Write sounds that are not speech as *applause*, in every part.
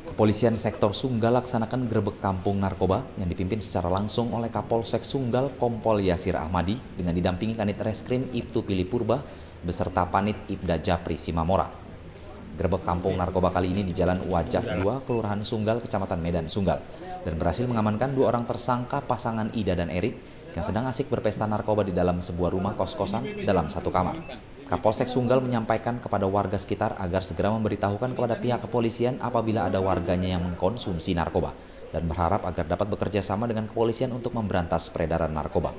Kepolisian sektor Sunggal laksanakan gerbek kampung narkoba yang dipimpin secara langsung oleh Kapolsek Sunggal Kompol Yasir Ahmadi dengan didampingi Kanit Reskrim Ibtu Pili Purba beserta Panit Ibda Japri Simamora. Gerbek kampung narkoba kali ini di Jalan Wajah 2, Kelurahan Sunggal, Kecamatan Medan, Sunggal dan berhasil mengamankan dua orang tersangka pasangan Ida dan Erik yang sedang asik berpesta narkoba di dalam sebuah rumah kos-kosan dalam satu kamar. Kapolsek Sunggal menyampaikan kepada warga sekitar agar segera memberitahukan kepada pihak kepolisian apabila ada warganya yang mengkonsumsi narkoba dan berharap agar dapat bekerja sama dengan kepolisian untuk memberantas peredaran narkoba.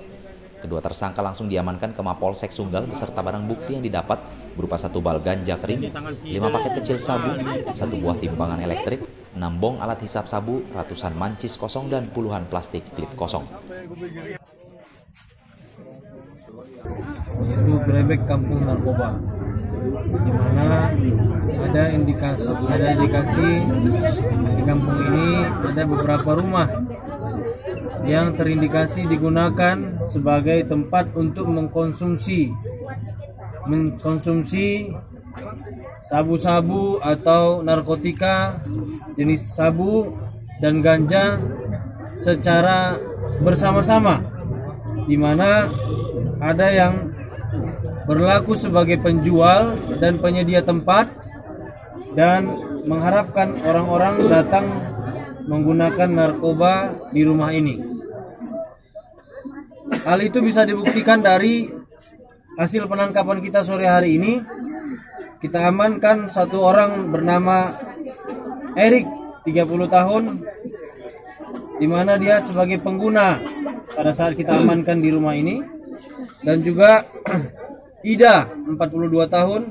Kedua tersangka langsung diamankan ke Mapolsek Sunggal beserta barang bukti yang didapat berupa satu bal ganja kering, lima paket kecil sabu, satu buah timbangan elektrik, enam bong alat hisap sabu, ratusan mancis kosong, dan puluhan plastik klip kosong yaitu Grebek Kampung Narkoba. Di mana ada indikasi ada indikasi di kampung ini ada beberapa rumah yang terindikasi digunakan sebagai tempat untuk mengkonsumsi mengkonsumsi sabu-sabu atau narkotika jenis sabu dan ganja secara bersama-sama. Di mana ada yang berlaku sebagai penjual dan penyedia tempat dan mengharapkan orang-orang datang menggunakan narkoba di rumah ini. Hal itu bisa dibuktikan dari hasil penangkapan kita sore hari ini. Kita amankan satu orang bernama Erik, 30 tahun, di mana dia sebagai pengguna pada saat kita amankan di rumah ini dan juga *clears throat* Ida 42 tahun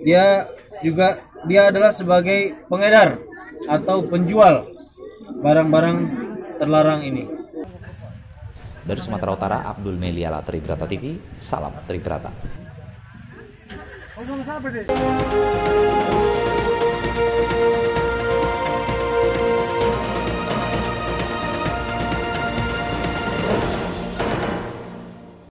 dia juga dia adalah sebagai pengedar atau penjual barang-barang terlarang ini. Dari Sumatera Utara, Abdul Meliala Tribrata TV, salam Tribrata.